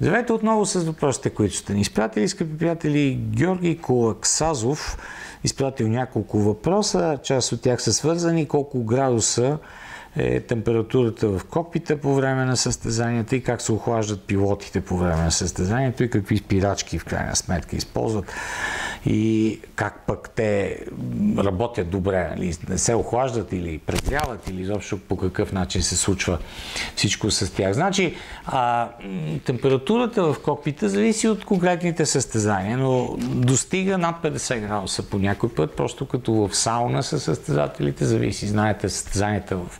Здравейте отново с въпросите, които сте ни изпратили, скъпи приятели. Георги Колаксазов изпратил няколко въпроса. Част от тях са свързани. Колко градуса е температурата в кокпита по време на състезанията и как се охлаждат пилотите по време на състезанието и какви спирачки в крайна сметка използват и как пък те работят добре, нали? не се охлаждат или прегряват или изобщо по какъв начин се случва всичко с тях. Значи, а, температурата в кокпита зависи от конкретните състезания, но достига над 50 градуса по някой път, просто като в сауна с състезателите зависи. Знаете, състезанията в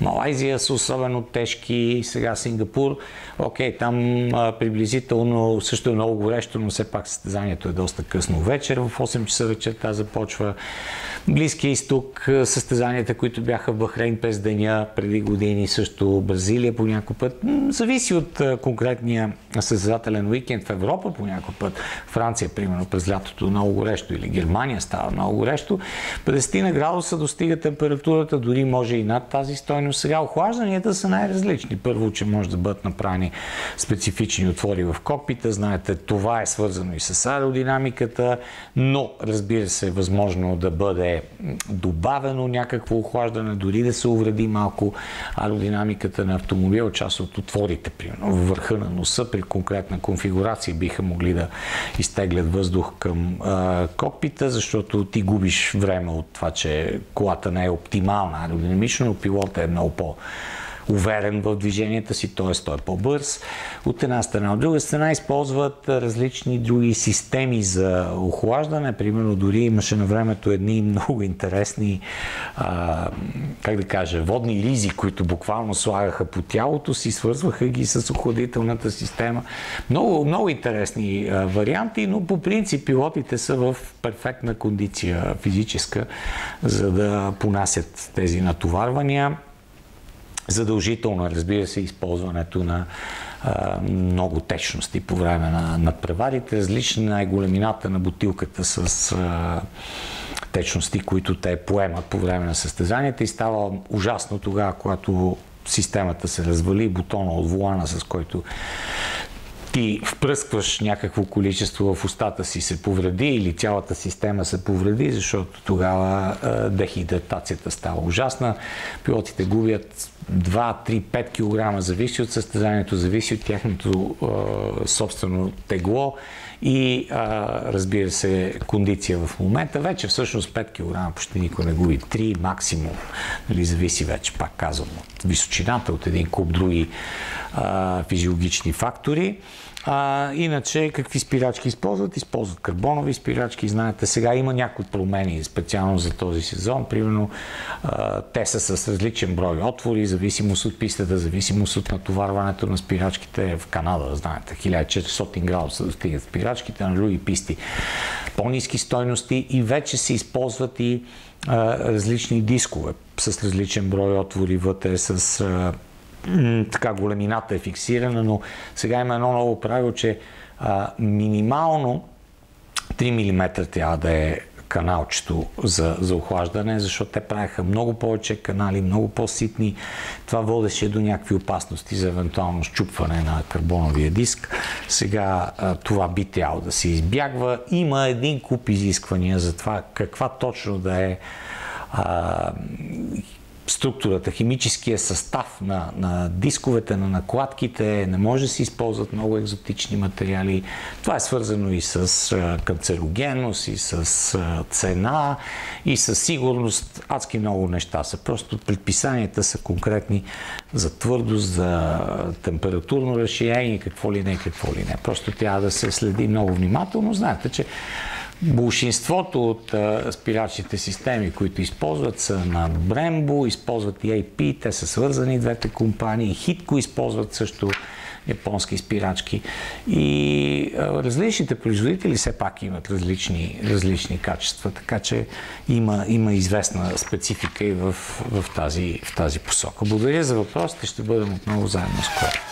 Малайзия са особено тежки, сега Сингапур. Окей, там а, приблизително също е много горещо, но все пак състезанието е доста късно вечер, в 8 часа вечерта започва. Близкия изток, състезанията, които бяха в Бахрейн през деня, преди години, също Бразилия по някой път. Зависи от конкретния състезателен уикенд в Европа по някой път. Франция, примерно, през лятото много горещо или Германия става много горещо. 50 на градуса достига температурата, дори може и над тази стойност. Сега охлажданията са най-различни. Първо, че може да бъдат направени специфични отвори в кокпита. Знаете, това е свързано и с аеродинамиката, но разбира се, е възможно да бъде добавено някакво охлаждане, дори да се увреди малко аеродинамиката на автомобил, част от отворите, примерно върха на носа при конкретна конфигурация биха могли да изтеглят въздух към а, кокпита, защото ти губиш време от това, че колата не е оптимална аеродинамично, но пилота е много по- уверен в движенията си, т.е. той е по-бърз. От една страна. От друга страна използват различни други системи за охлаждане. Примерно дори имаше на времето едни много интересни, а, как да кажа, водни ризи, които буквално слагаха по тялото си, свързваха ги с охладителната система. Много, много интересни а, варианти, но по принцип пилотите са в перфектна кондиция физическа, за да понасят тези натоварвания. Задължително е, разбира се, използването на много течности по време на надпреварите. Различна е големината на бутилката с течности, които те поемат по време на състезанията и става ужасно тогава, когато системата се развали, бутона от волана, с който ти впръскваш някакво количество в устата си се повреди или цялата система се повреди, защото тогава дехидратацията става ужасна. Пилотите губят 2, 3, 5 кг, зависи от състезанието, зависи от тяхното а, собствено тегло и а, разбира се кондиция в момента. Вече всъщност 5 кг почти никой не губи. 3 максимум. Нали, зависи вече, пак казвам, от височината, от един куп други а, физиологични фактори. А, иначе, какви спирачки използват? Използват карбонови спирачки. Знаете, сега има някои промени специално за този сезон. Примерно, а, те са с различен брой отвори, зависимост от пистата, зависимост от натоварването на спирачките в Канада. Знаете, 1400 градуса достигат спирачките на други писти. По-низки стойности и вече се използват и а, различни дискове с различен брой отвори вътре, с а, така големината е фиксирана, но сега има едно ново правило, че а, минимално 3 мм трябва да е каналчето за, за охлаждане, защото те правиха много повече канали, много по-ситни. Това водеше до някакви опасности за евентуално щупване на карбоновия диск. Сега а, това би трябвало да се избягва. Има един куп изисквания за това каква точно да е а, структурата, химическия състав на, на дисковете, на накладките, не може да се използват много екзотични материали. Това е свързано и с канцерогенност, и с цена, и с сигурност. Адски много неща са. Просто предписанията са конкретни за твърдост, за температурно разширение, какво ли не, какво ли не. Просто трябва да се следи много внимателно. Знаете, че Большинството от спирачните системи, които използват са на Brembo, използват и AP, те са свързани двете компании, Hitco използват също японски спирачки. И а, различните производители все пак имат различни, различни качества, така че има, има известна специфика и в, в, тази, в тази посока. Благодаря за въпросите, ще бъдем отново заедно скоро.